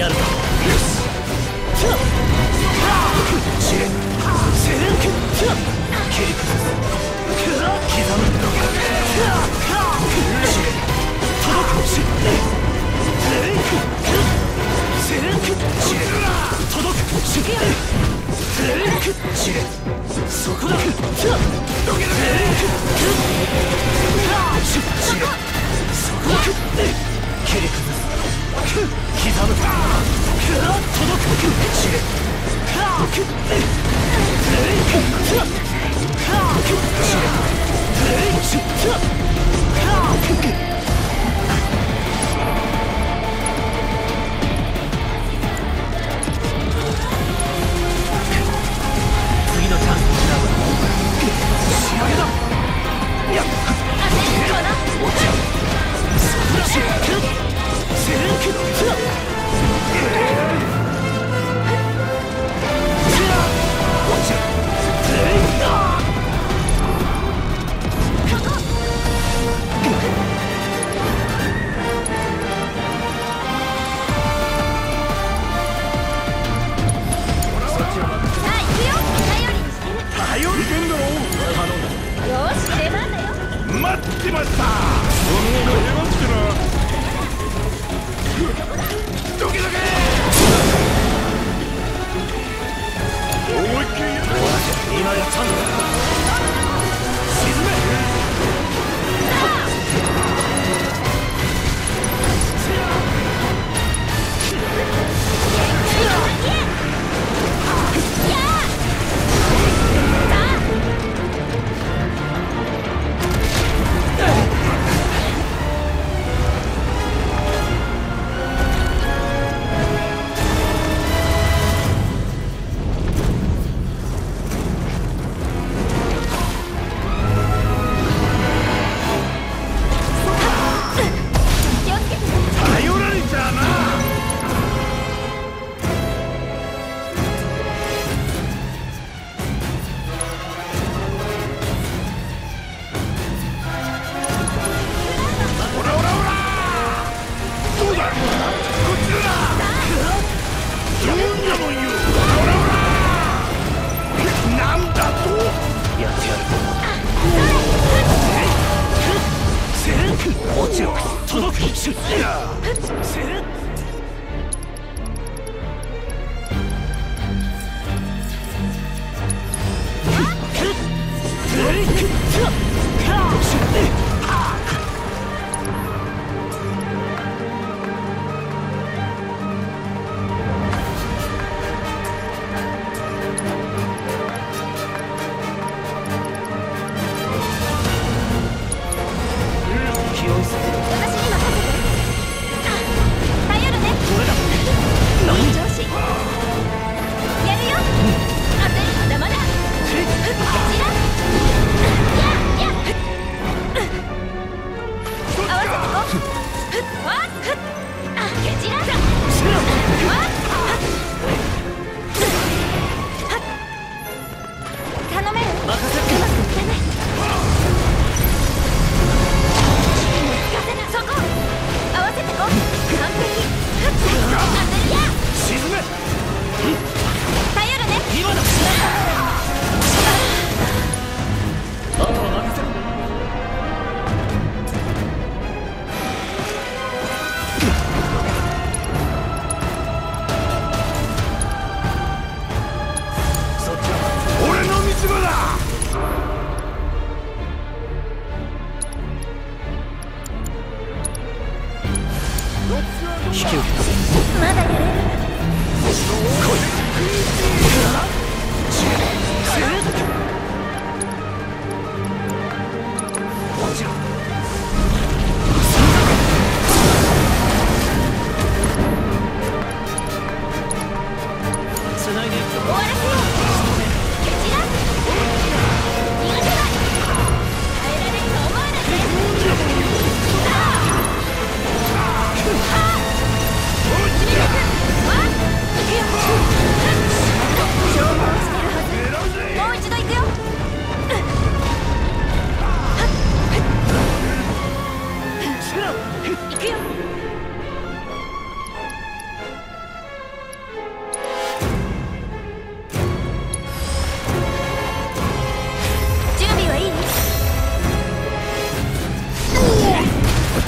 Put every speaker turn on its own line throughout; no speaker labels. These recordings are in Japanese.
やるぞ。そこだそこだ切り崩す刻む
Fuck! ました。お
見事届く
け散ら
だ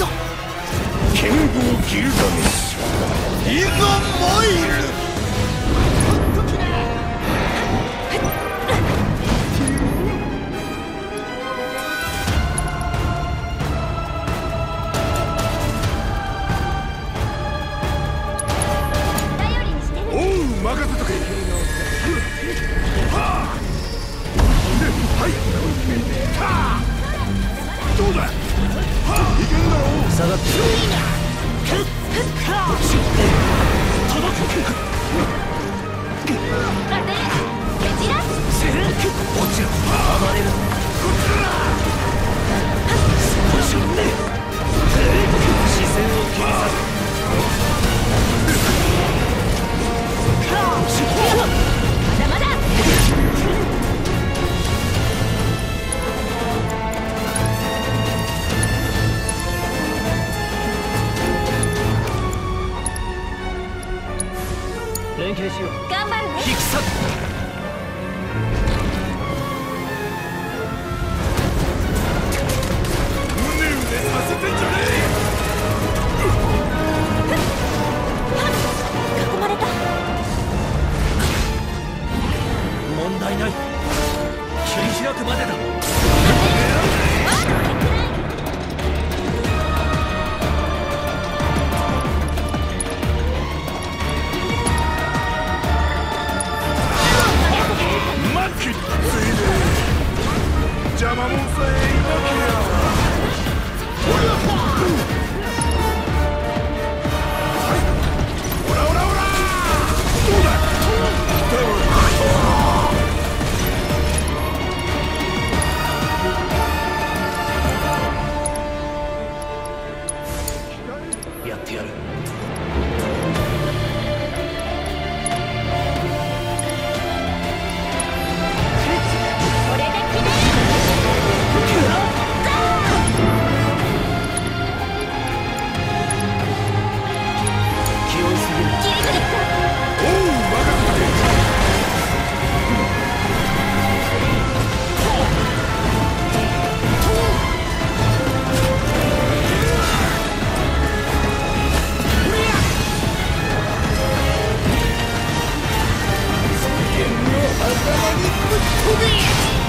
だ
剣豪
ギルガメッシュいざ参るおう任せとけ。頭
にぶっ
飛び